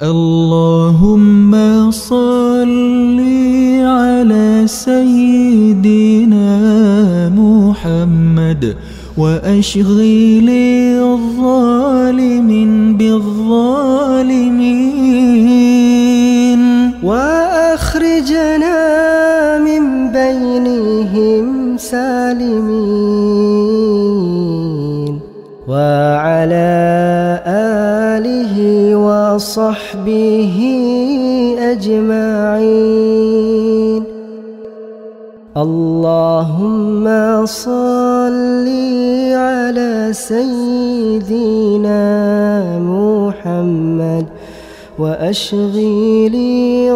اللهم صل على سيدنا محمد وأشغل الظالم بالظالمين وأخرجنا من بينهم سالمين. وصحبه أجمعين. اللهم صل على سيدنا محمد وأشغل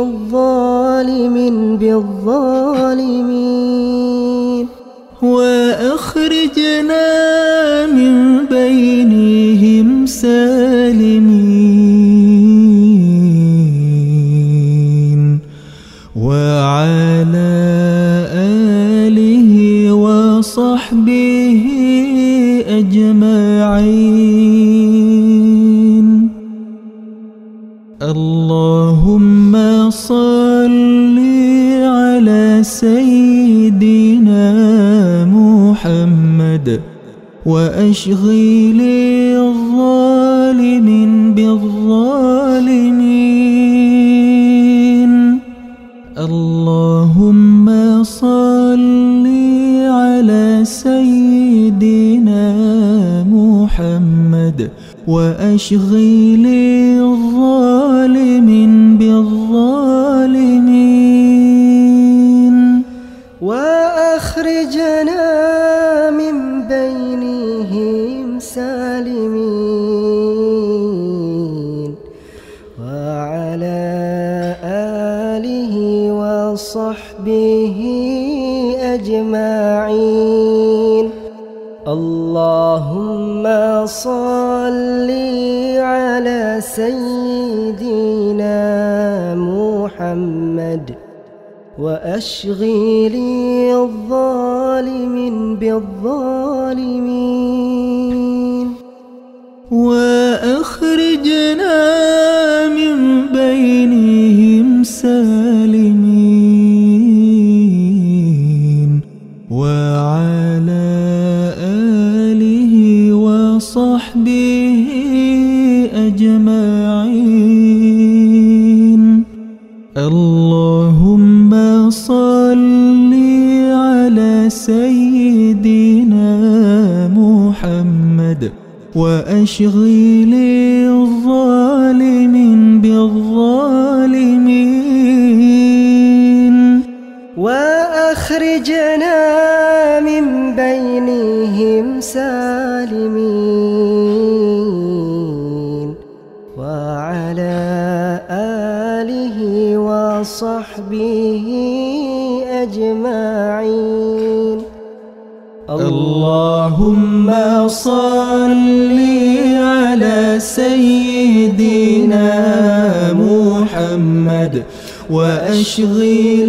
الظالم بالظالمين. وأخرجنا من بينهم سالمين. وعلى آله وصحبه أجمعين. اللهم صل على سيدنا محمد وأشغل الظالم بالظالمين. محمد وأشغل الظالم بالظالمين. وأخرجنا من بينهم سالمين. وعلى آله وصحبه أجمعين. اللهم صل على سيدنا محمد وأشغل الظالم بالظالمين. وأخرجنا من بينهم وأشغل وأشغل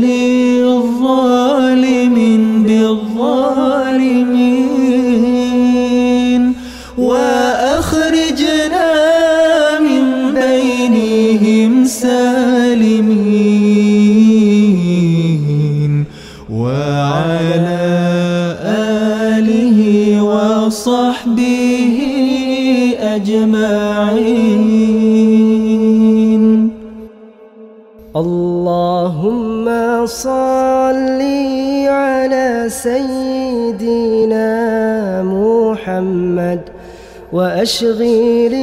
وأشغل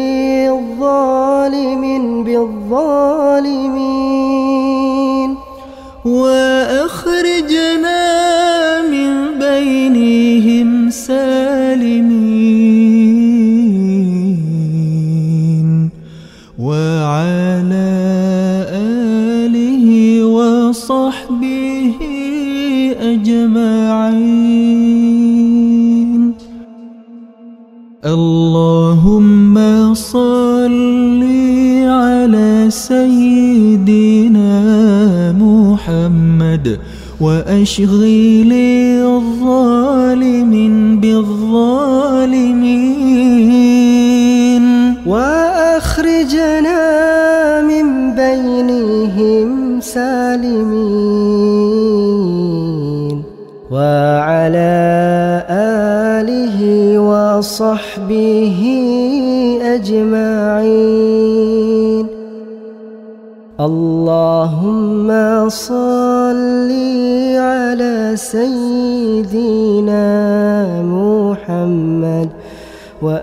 الظالم بالظالمين وأشغل الظالم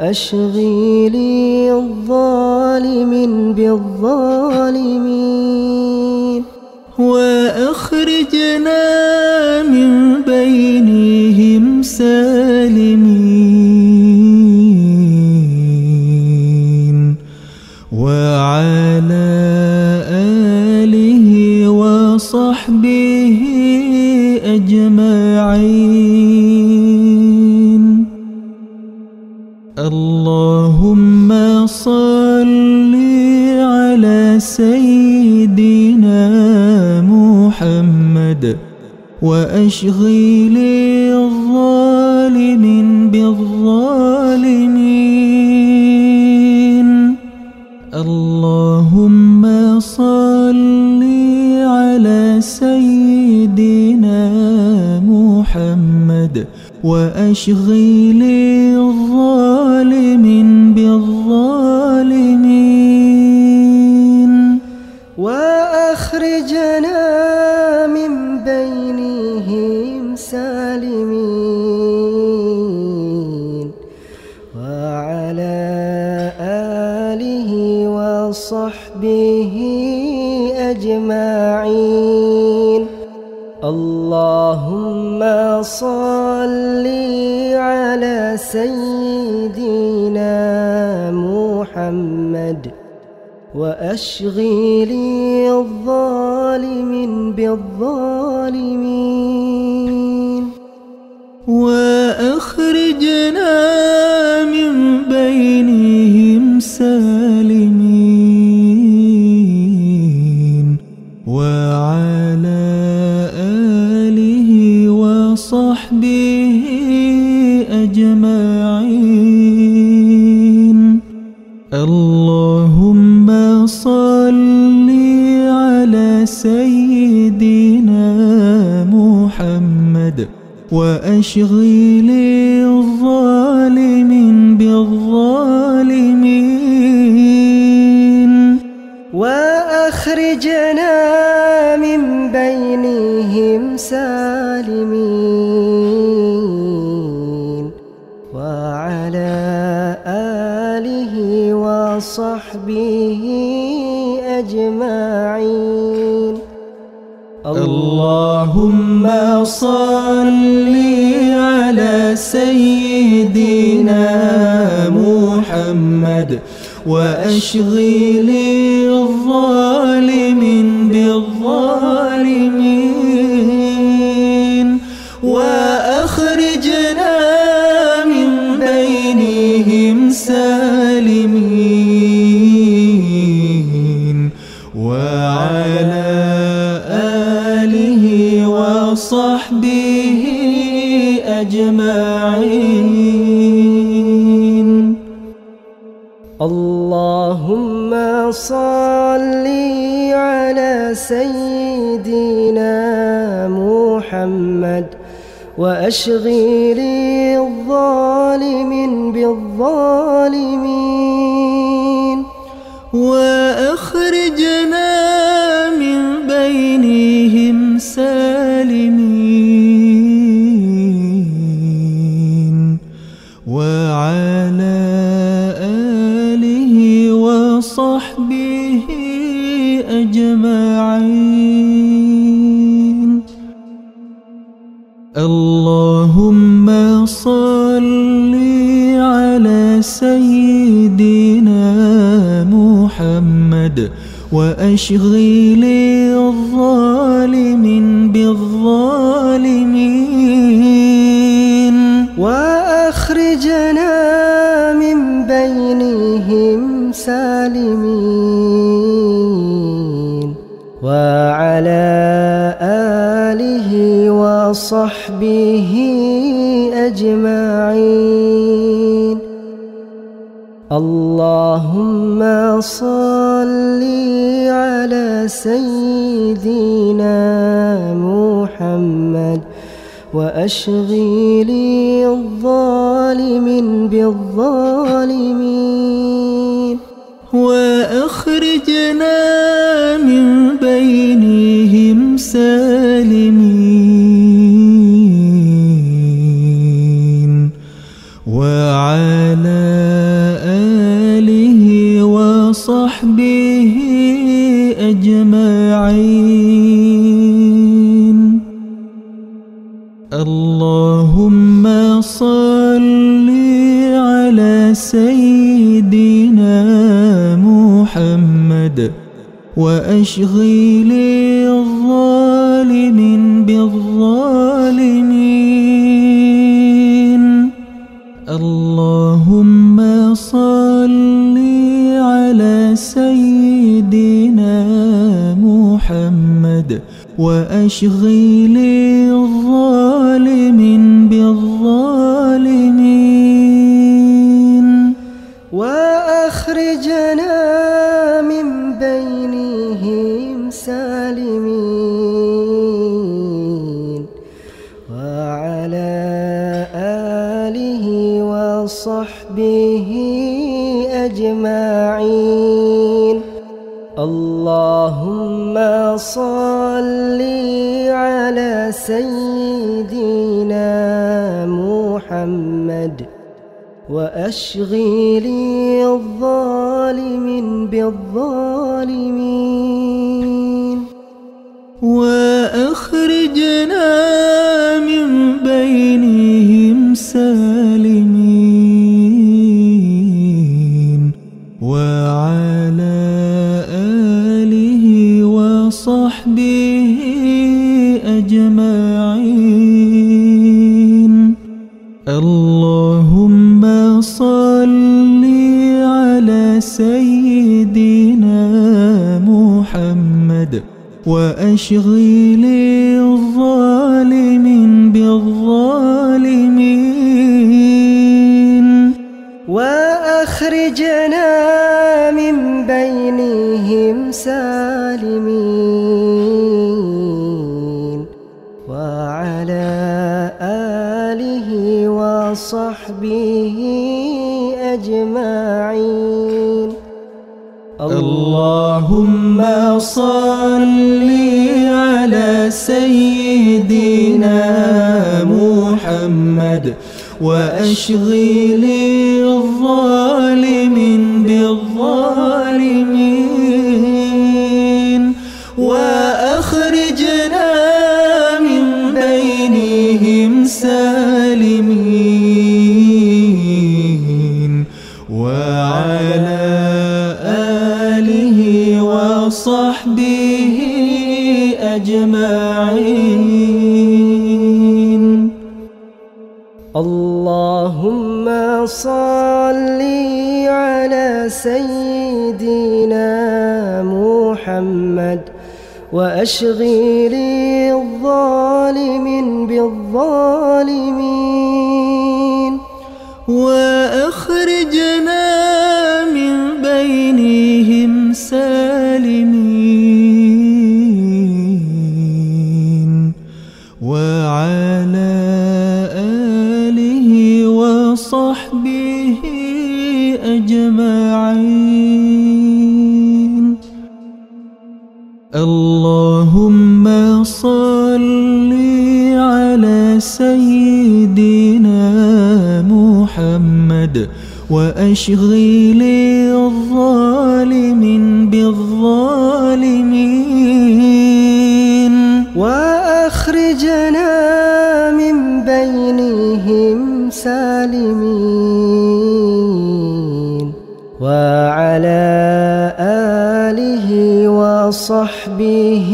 وأشغل الظالم بالظالمين وأخرجنا من بينهم سالمين وعلى وأشغل الظالم بالظالمين. اللهم صل على سيدنا محمد وأشغل وأشغل وأشغل الظالم بالظالمين. وأخرجنا من بينهم سالمين. وعلى آله وصحبه أجمعين. اللهم صل على سيدنا محمد وأشغل الظالم وصحبه أجمعين. اللهم صل على سيدنا محمد وأشغل الظالم بالظالمين. اللهم صل على سيدنا محمد وأشغل الظالم بالظالمين وأخرجنا من بينهم سالمين وعلى وصحبه أجمعين. اللهم صل على سيدنا محمد وأشغلي الظالم بالظالمين. وأخرجنا من بينهم سالمين. وصحبه أجمعين. اللهم صل على سيدنا محمد وأشغل الظالم بالظالمين. محمد وأشغل الظالم بالظالمين وأخرجنا من بينهم سالمين وعلى آله وصحبه أجمعين اللهم صل على سيدنا محمد وأشغلي الظالم بالظالمين. وأخرجنا من بينهم سالمين. محمد وأشغل الظالم بالظالمين. وأخرجنا من بينهم سالمين. وعلى آله وصحبه أجمعين. اللهم صل على سيدنا محمد وأشغل الظالم بالظالمين. وأخرجنا اللهم صل على سيدنا محمد وأشغل الظالم بالظالمين وأخرجنا من بينهم سالمين. وصحبه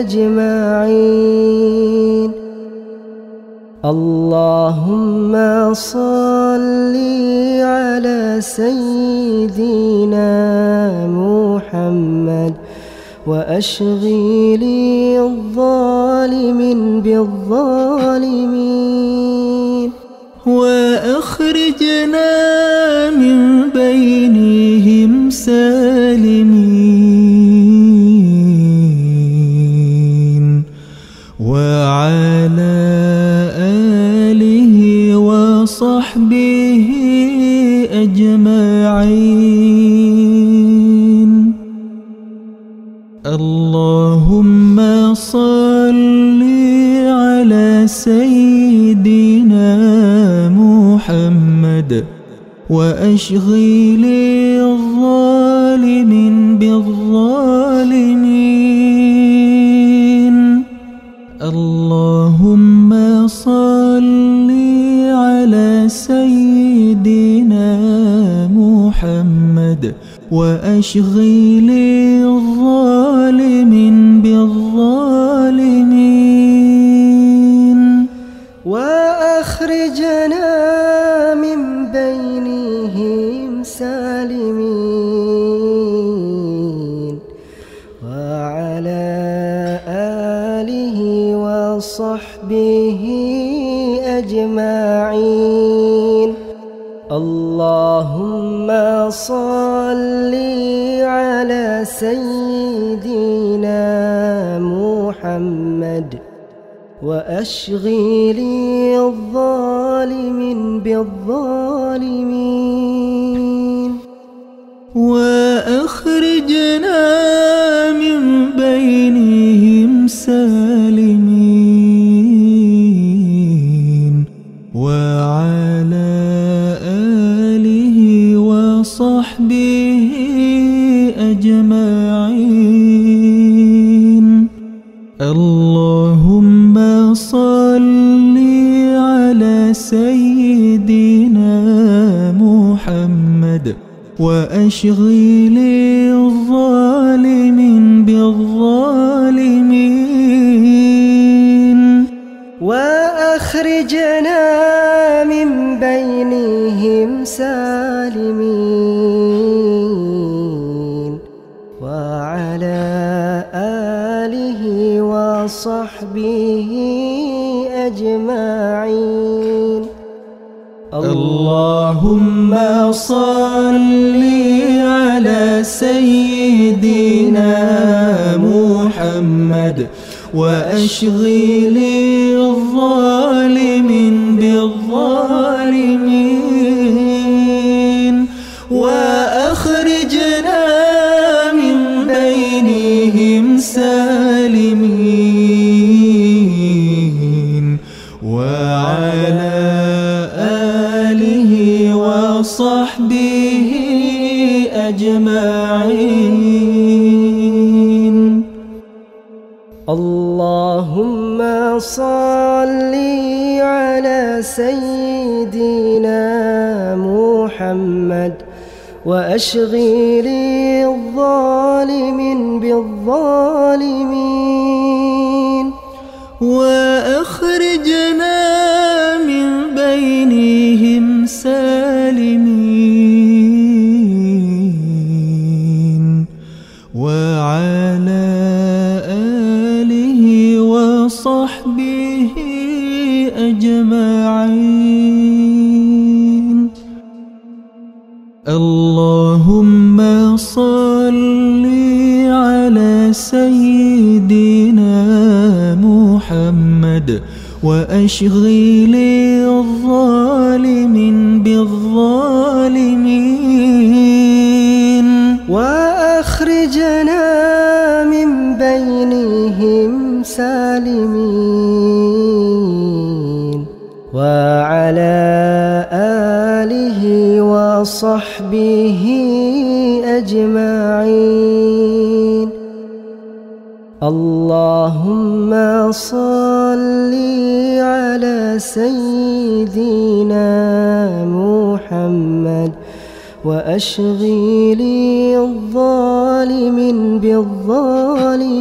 أجمعين. اللهم صل على سيدنا محمد وأشغل الظالم بالظالمين. وأخرجنا من بينهم سالمين. وعلى آله وصحبه أجمعين. اللهم صل على سيدنا محمد وأشغل وأشغل وأشغل وأخرجنا من بينهم سالمين. وعلى آله وصحبه أجمعين. اللهم صل على سيدنا محمد وأشغل الظالم بالظالمين وأخرجنا من بينهم سالمين. وعلى آله وصحبه أجمعين. اللهم صل على سيدنا محمد وأشغل الظالم بالظالمين. اللهم صل على سيدنا محمد وأشغل الظالم بالظالمين. وصحبه أجمعين. اللهم صل على سيدنا محمد وأشغل الظالم بالظالمين.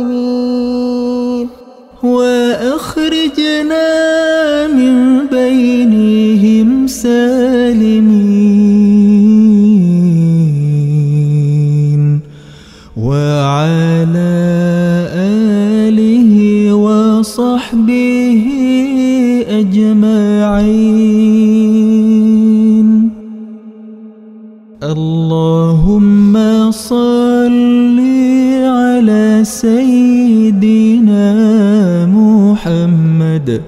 وأخرجنا من بينهم سالمين. أجمعين. اللهم صل على سيدنا محمد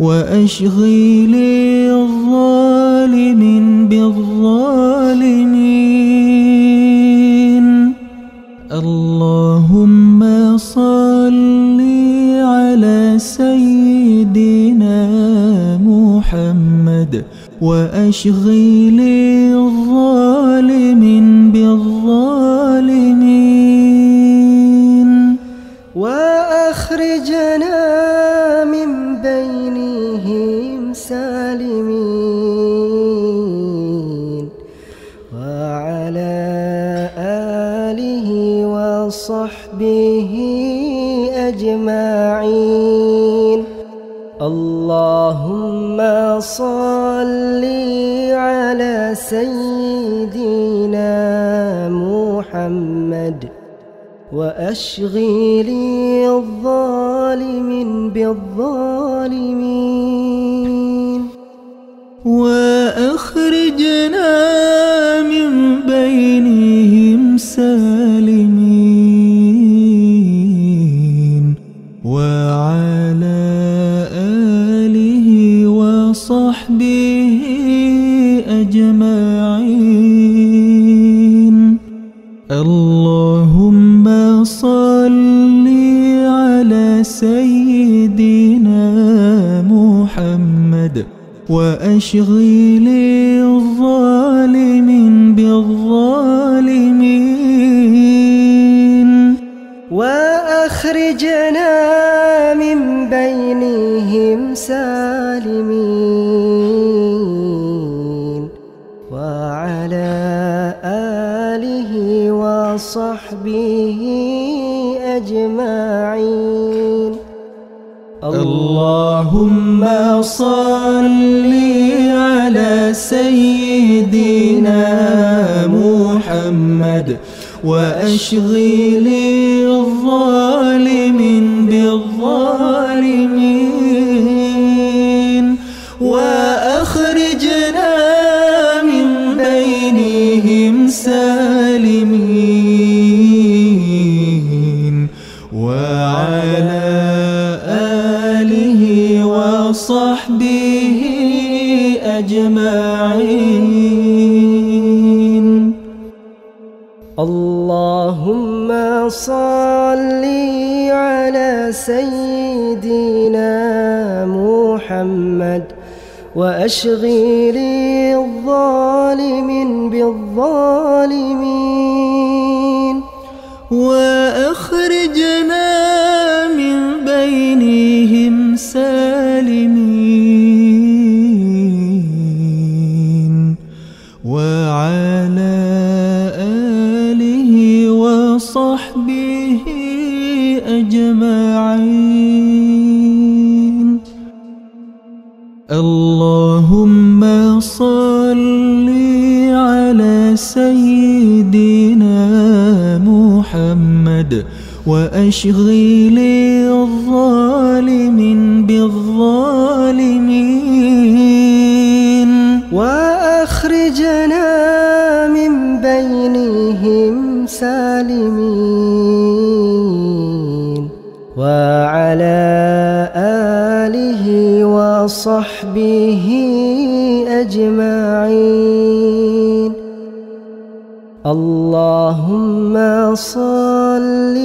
وأشغل الظالم بالظالمين. اللهم صل على سيدنا محمد وأشغل الظالمين بالظالمين وأخرجنا من بينهم سالمين وعلى آله وصحبه أجمعين اللهم صل على سيدنا محمد وأشغل الظالم بالظالمين. وأخرجنا من بينهم سالمين. وأشغل الظالمين بالظالمين. وأخرجنا من بينهم سالمين. وعلى آله وصحبه أجمعين. اللهم صل على سيدنا محمد وأشغل الظالمين. وصحبه أجمعين. اللهم صل على سيدنا محمد وأشغل الظالم بالظالمين. وأخرجنا من بينهم سالمين اللهم صل على سيدنا محمد وأشغل الظالمين بالظالمين وأخرجنا من بينهم سالمين. وصحبه أجمعين. اللهم صل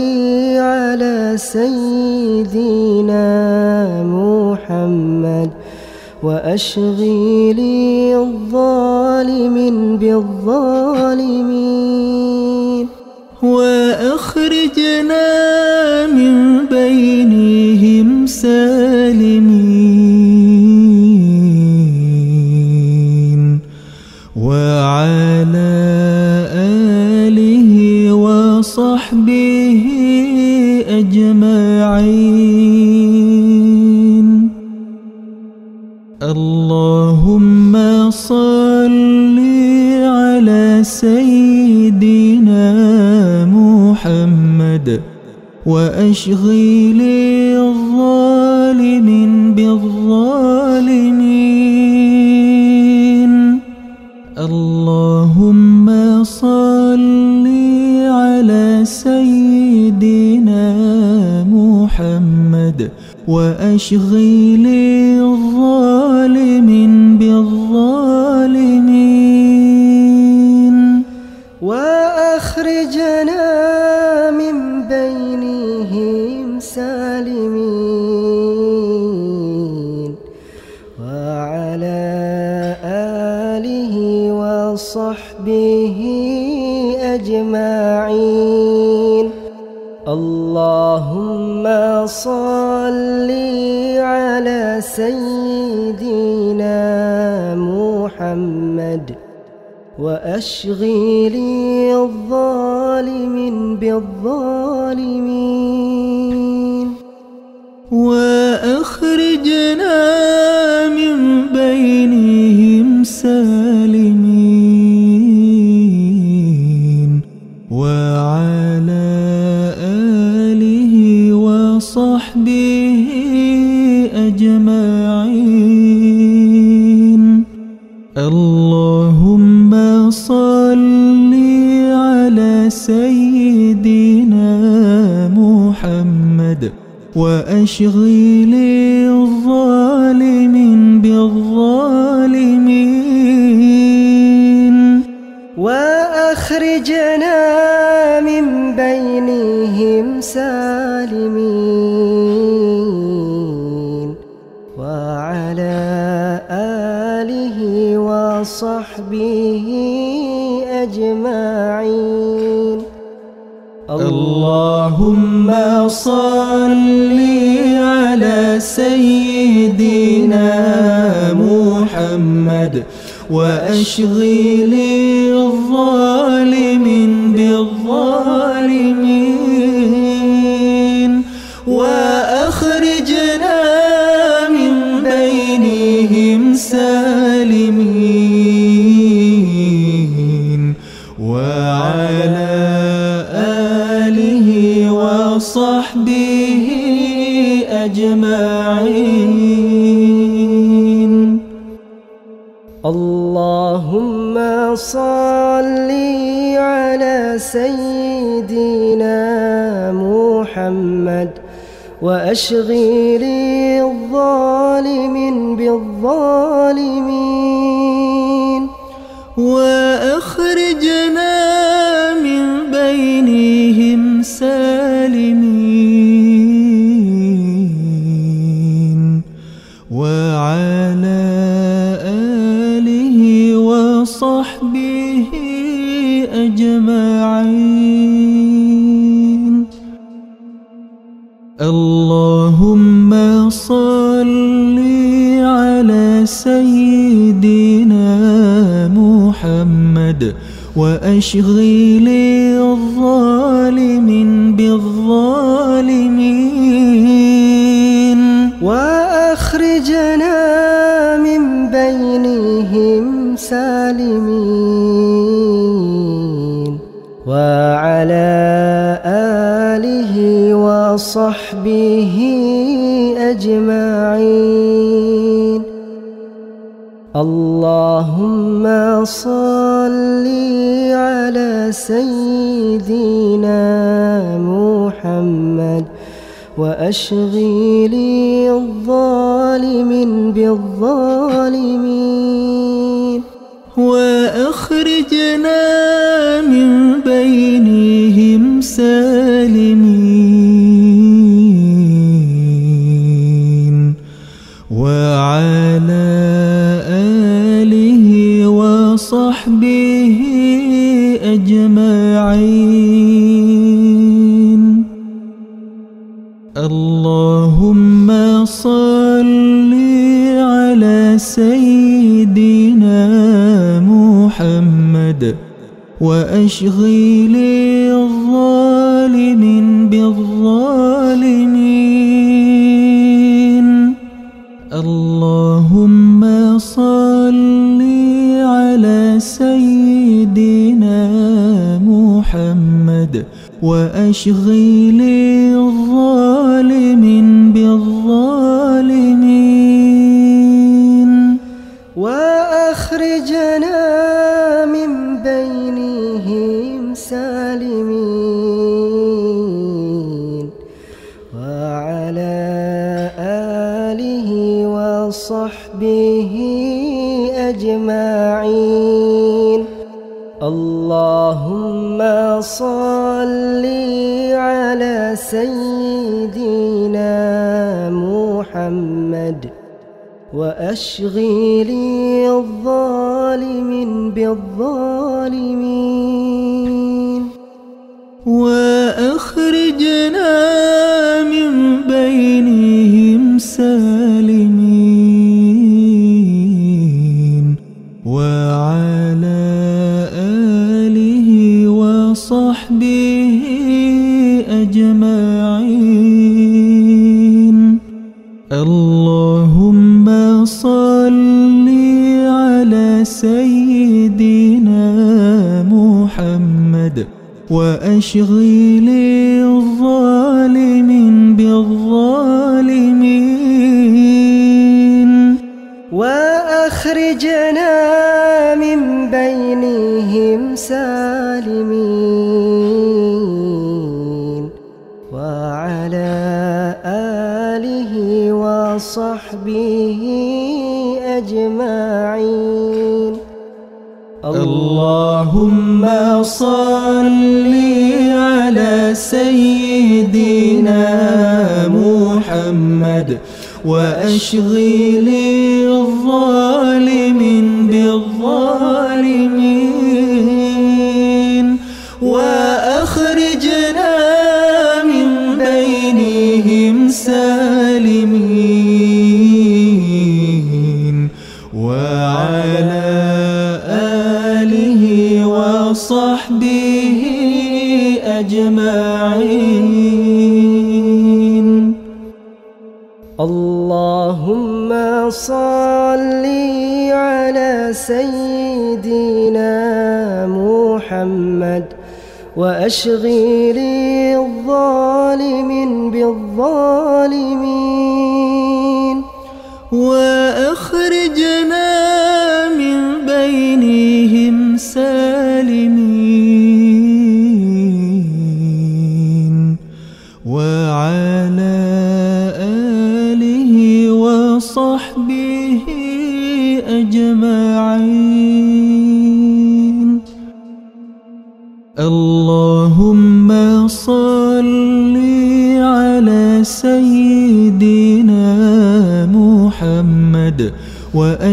على سيدنا محمد وأشغل الظالم بالظالمين. وأخرجنا من بينهم سالمين سيدنا محمد وأشغل الظالمين بالظالمين. اللهم صل على سيدنا محمد وأشغل وأشغلي وأشغل الظالم بالظالمين. وأخرجنا من بينهم سالمين. وعلى آله وصحبه أجمعين. اللهم صل على سيدنا محمد وأشغل الظالم بالظالمين. وصحبه أجمعين. اللهم صل على سيدنا محمد وأشغل الظالم بالظالمين. وأخرجنا اللهم صل على سيدنا محمد وأشغل الظالم بالظالمين وأخرجنا من بينهم سالمين. وصحبه أجمعين. اللهم صل على سيدنا محمد وأشغل الظالم بالظالمين. وأخرجنا من بينهم سالمين. وعلى آله وصحبه أجمعين. اللهم صل على سيدنا محمد وأشغل الظالم بالظالمين. اللهم صل على سيدنا محمد وأشغل الظالم بالظالمين أجمعين. اللهم صل على سيدنا محمد وأشغل الظالم بالظالمين. تشغيل وأشغلي الظالم بالظالمين. وأخرجني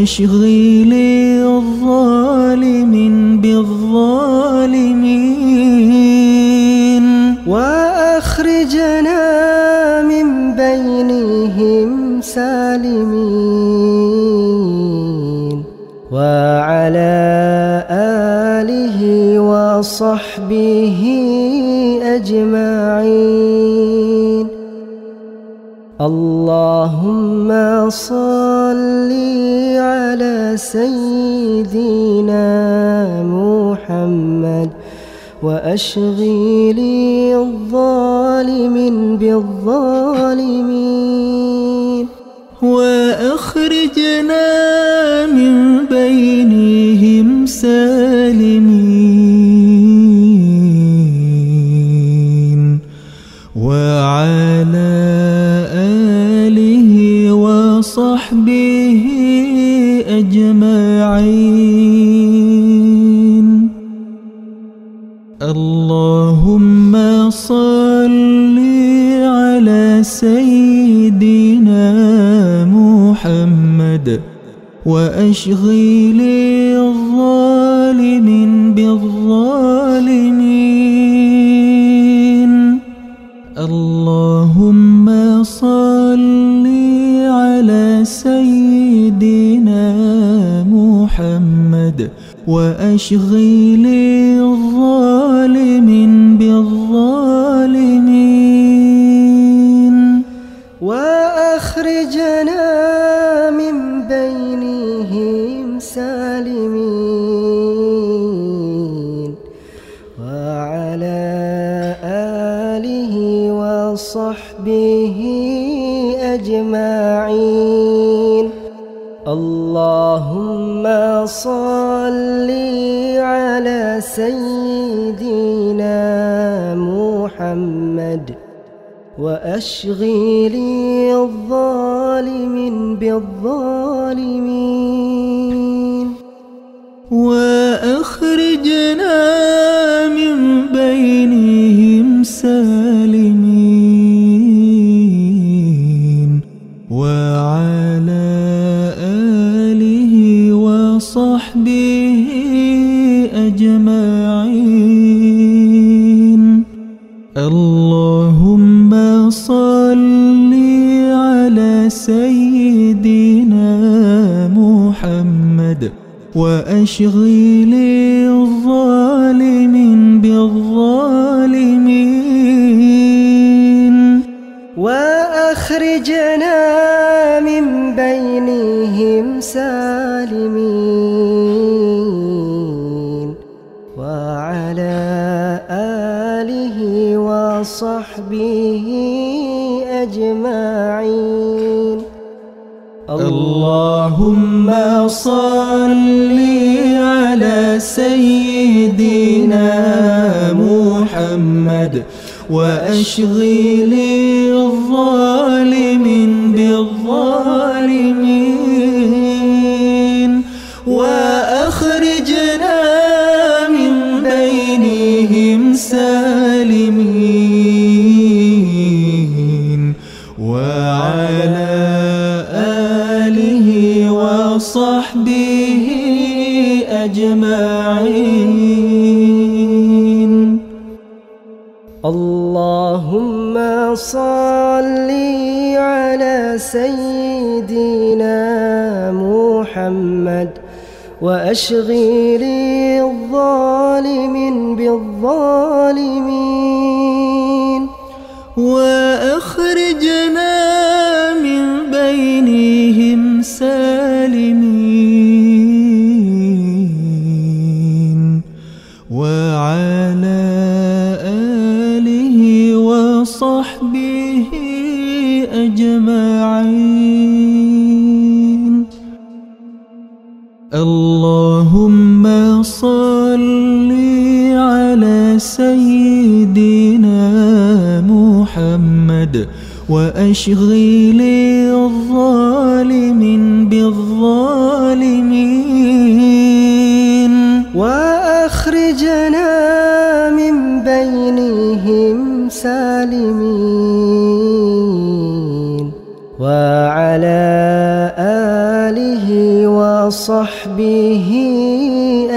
شغلي أشغلي الظالم بالظالم وأشغل الظالم بالظالمين. اللهم صل على سيدنا محمد وأشغل وأشغلي déchiré سيدنا محمد وأشغل الظالمين بالظالمين وأخرجنا من بينهم سالمين وعلى آله وصحبه أجمعين اللهم صل على سيدنا محمد وأشغل الظالمين بالظالمين. اللهم صل على سيدنا محمد وأشغل الظالمين بالظالمين وأخرجنا من بينهم سالمين وعلى وصحبه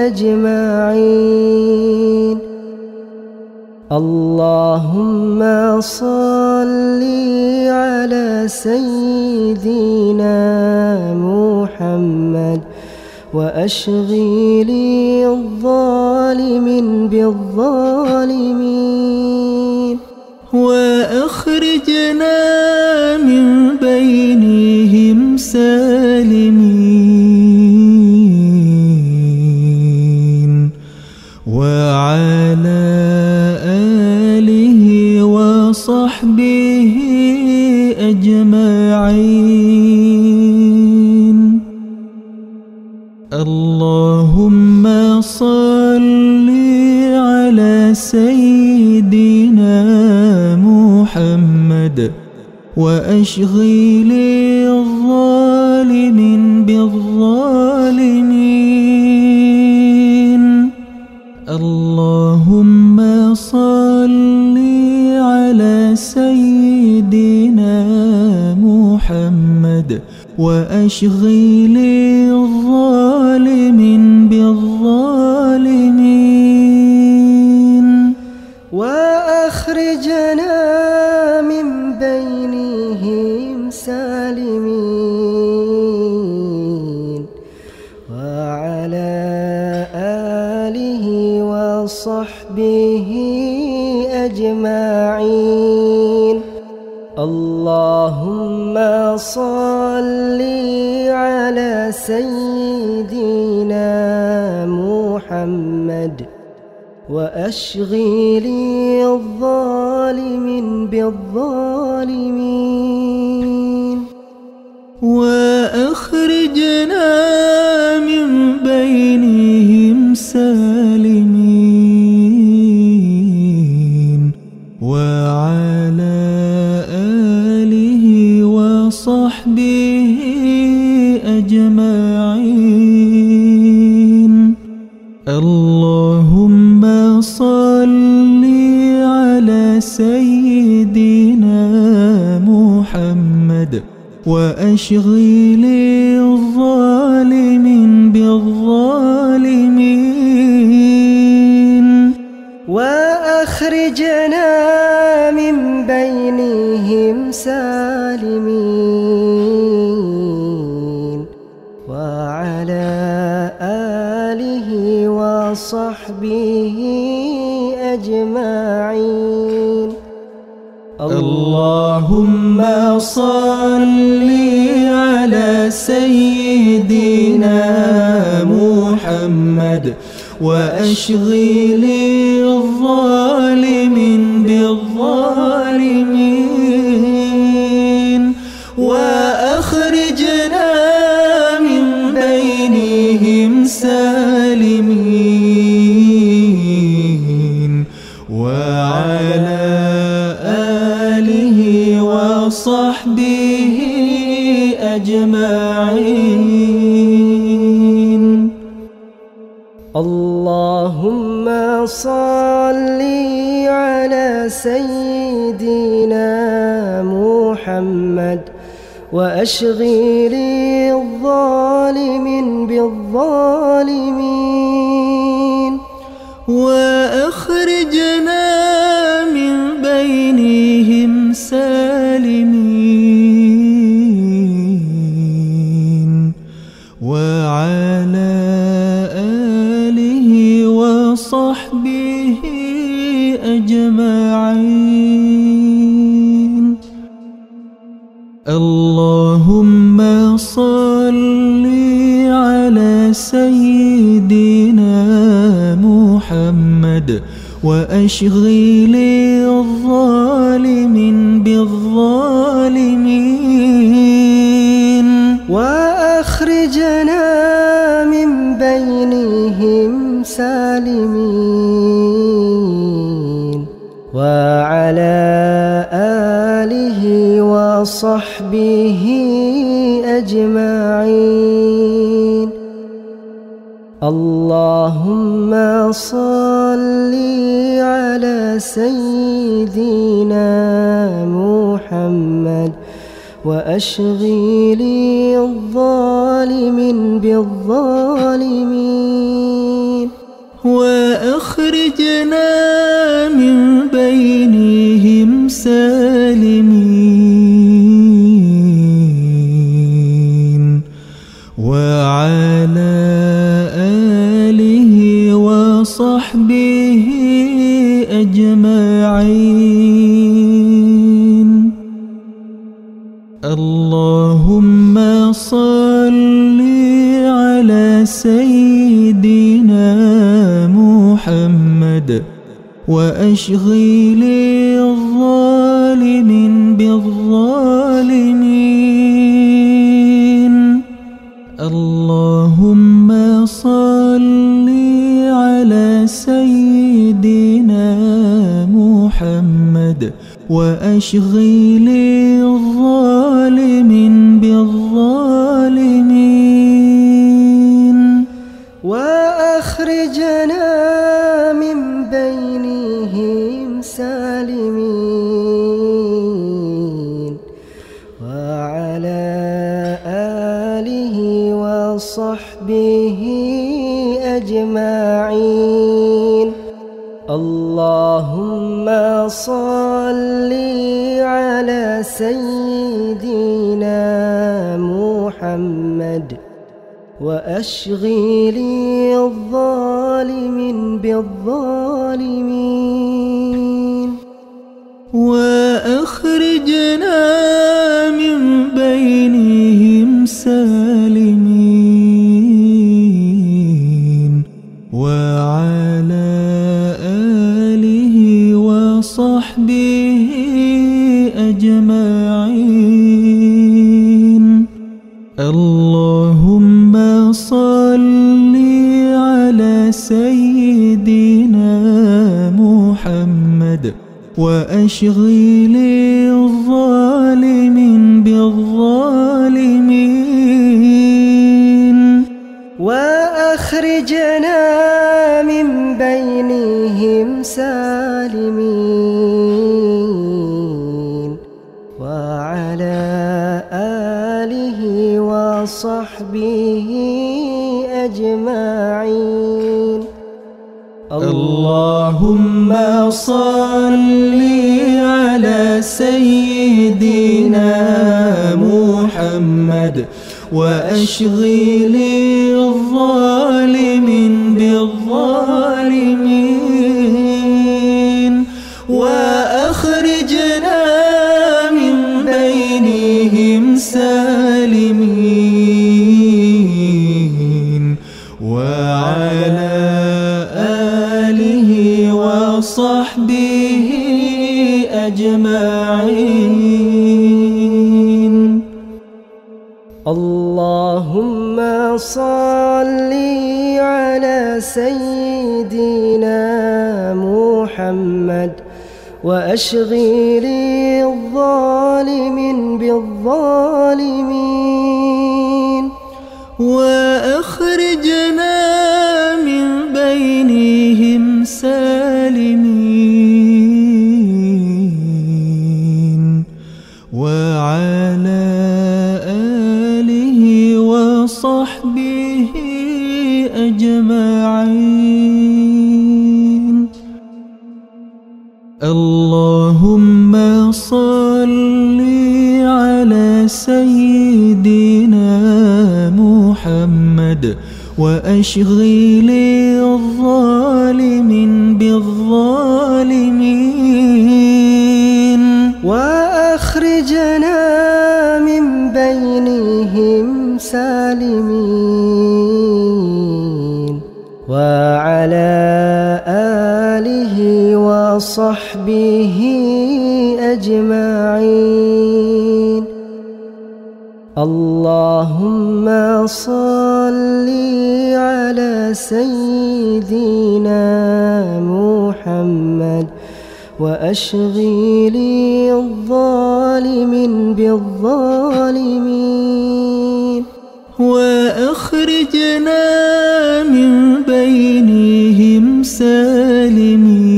أجمعين. اللهم صل على سيدنا محمد وأشغل الظالمين بالظالمين. وأخرجنا من بينهم سالمين. وعلى آله وصحبه أجمعين. اللهم صل على سيدنا محمد وأشغل الظالمين بالظالمين. اللهم صل على سيدنا محمد وأشغل الظالمين بالظالمين. وصحبه أجمعين. اللهم صل على سيدنا محمد وأشغل الظالمين بالظالمين. وأخرجنا من بينهم سالمين. وأشغل وأشغل وأشغل الظالمين بالظالمين وأخرجنا من بينهم سالمين وعلى وأشغل وأشغل الظالمين بالظالمين. وأخرجنا من بينهم سالمين. وعلى آله وصحبه أجمعين. سيدنا محمد وأشغل الظالمين بالظالمين. اللهم صل على سيدنا محمد وأشغل الظالمين بالظالمين. أجمعين. اللهم صل على سيدنا محمد وأشغل الظالمين بالظالمين. وأشغل الظالمين بالظالمين وأخرجنا من بينهم سالمين وعلى آله وصحبه أجمعين. اللهم صل على سيدنا محمد وأشغل الظالمين. وأشغل وأشغل الظالم وأشغل الظالم بالظالمين. وأخرجنا من بينهم سالمين.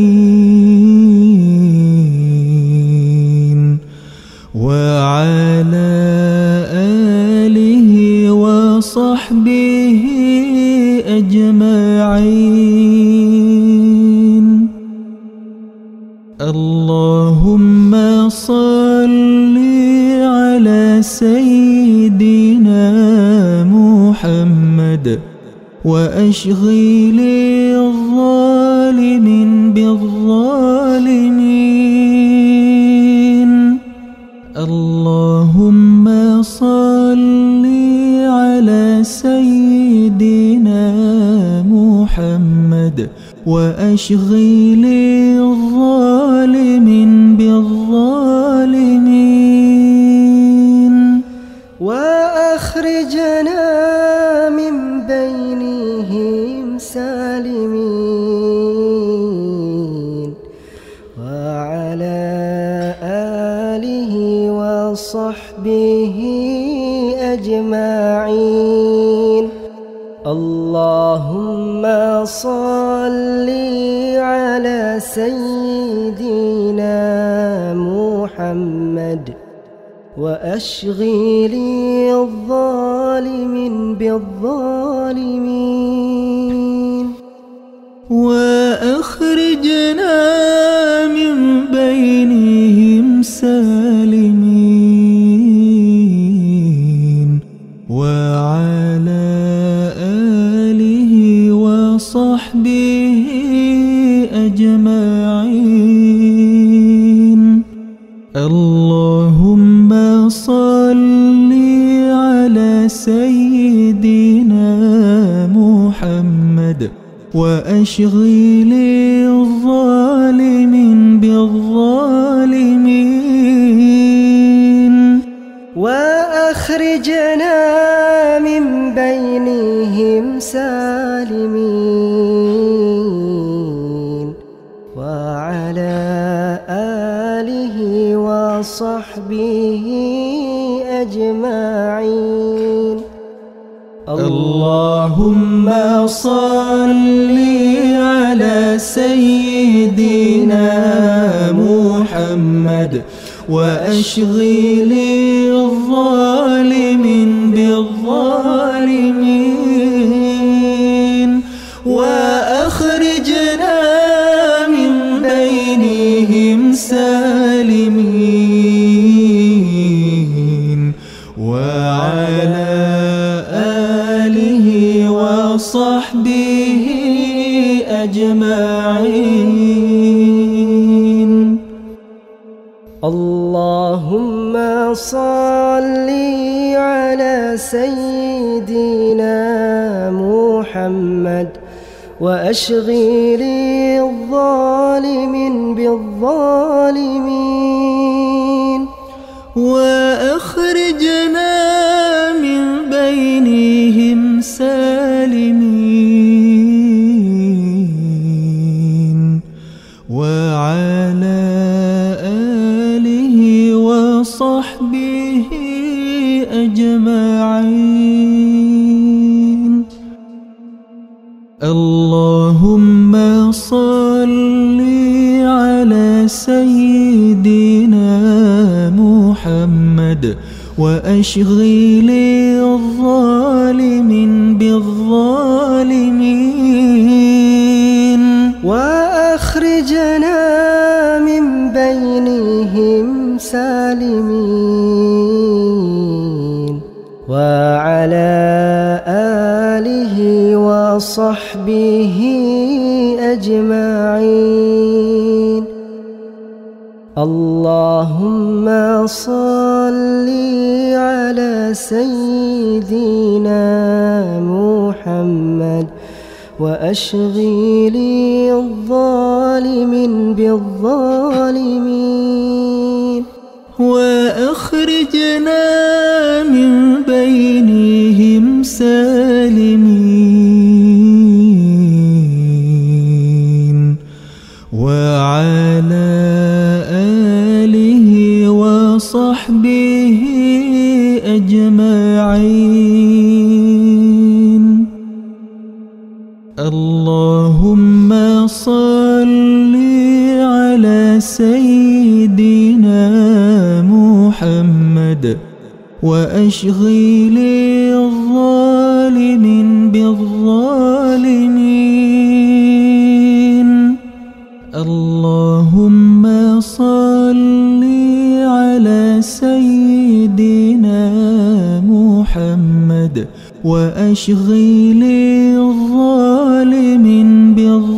وعلى آله وصحبه أجمعين. اللهم صل على سيدنا محمد وأشغل الظالم بالظالمين. اللهم صل على سيدنا محمد وأشغل الظالم بالظالمين وصحبه أجمعين. اللهم صل على سيدنا محمد وأشغل الظالم بالظالمين. وأخرجنا من بينهم وصحبه أجمعين. اللهم صل على سيدنا محمد وأشغل وأشغل وأشغل اللهم صل على سيدنا محمد وأشغل وأشغل الظالمين بالظالمين. وأخرجنا من بينهم سالمين وأشغل الظالمين بالظالمين. اللهم صل على سيدنا محمد وأشغل الظالمين بالظالمين.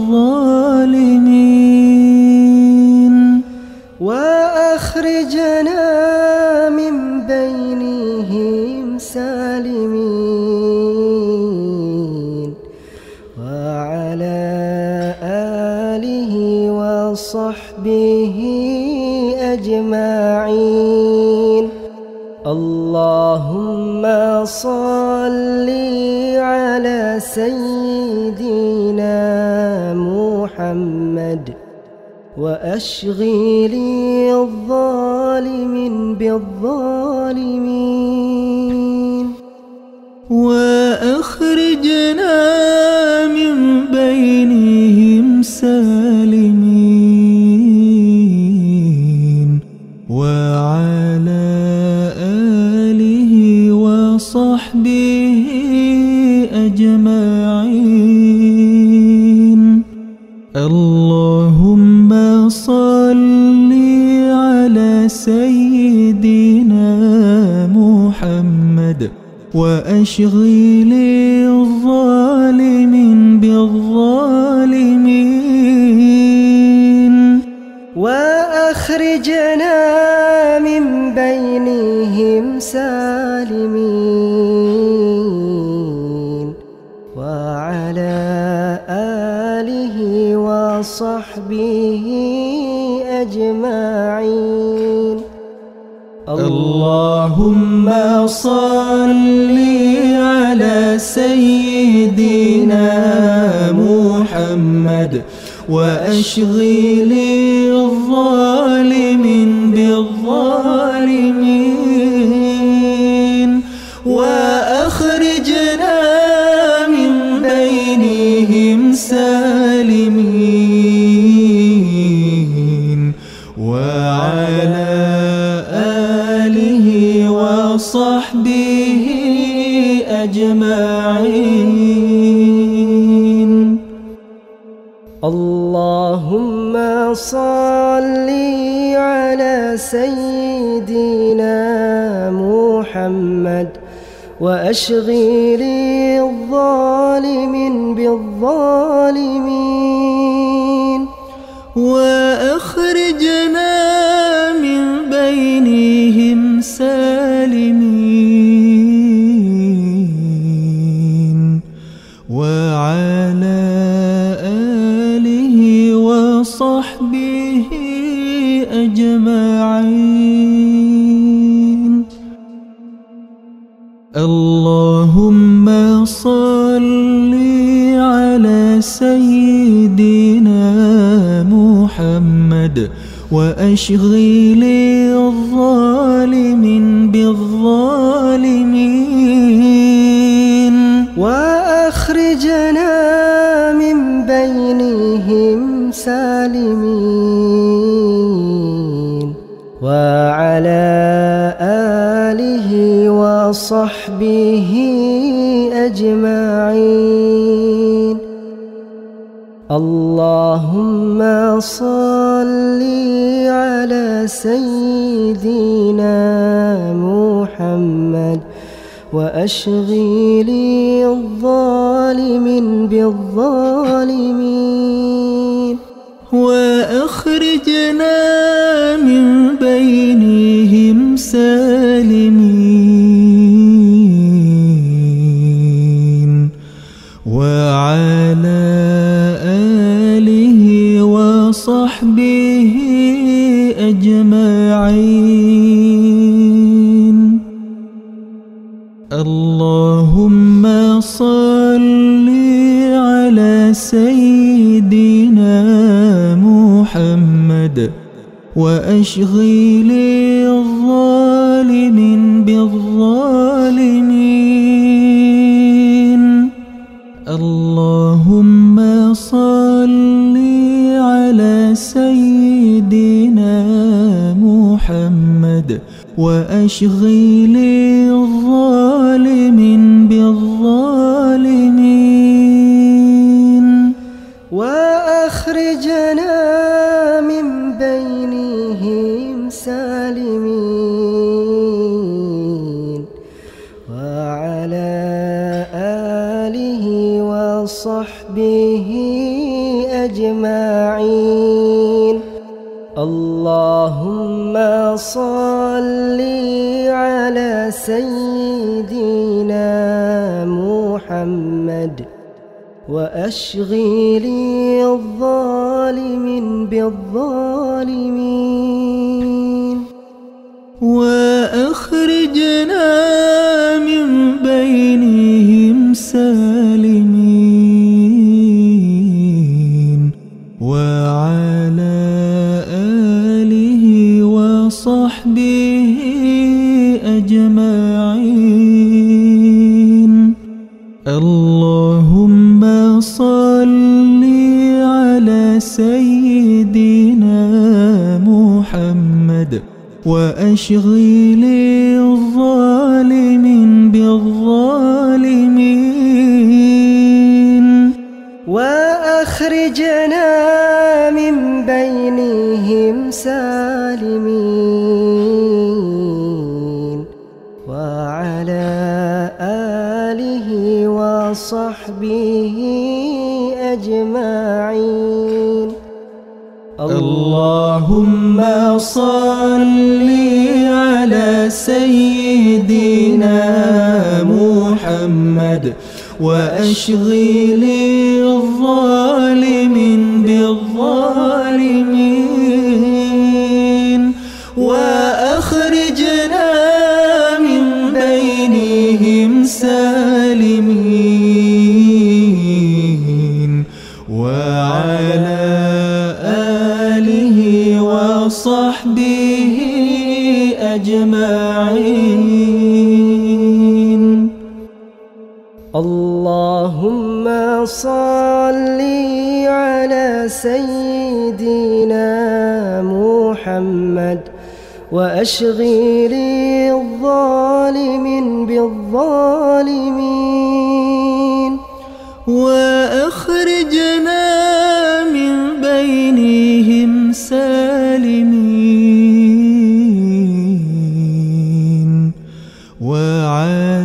وأخرجنا وصحبه أجمعين. اللهم صل على سيدنا محمد وأشغل الظالمين بالظالمين. وأخرجنا من بينهم سالمين. وأشغل الظالمين بالظالمين. وأخرجنا من بينهم سالمين. وعلى آله وصحبه أجمعين. اللهم صل على سيدنا محمد وأشغل الظالمين بالظالمين وأخرجنا من بينهم سالمين. أجمعين. اللهم صل على سيدنا محمد وأشغل الظالمين بالظالمين. اللهم صل على سيدنا محمد وأشغل الظالم بالظالمين وأخرجنا من بينهم سالمين وعلى وصحبه أجمعين. اللهم صل على سيدنا محمد وأشغل الظالم بالظالمين. وأخرجنا من بينهم سالمين. وأشغل الظالم بالظالمين اللهم صل على سيدنا محمد وأشغل وأشغل محمد وأشغل الظالم بالظالمين. وأخرجنا من بينهم سالمين. وعلى آله وصحبه أجمعين. اللهم صل على سيدنا محمد وأشغل الظالم بالظالمين وأخرجنا من بينهم سالمين وعلى وصحبه أجمعين. اللهم صل على سيدنا محمد وأشغل الظالم بالظالمين. وأخرجنا وعلى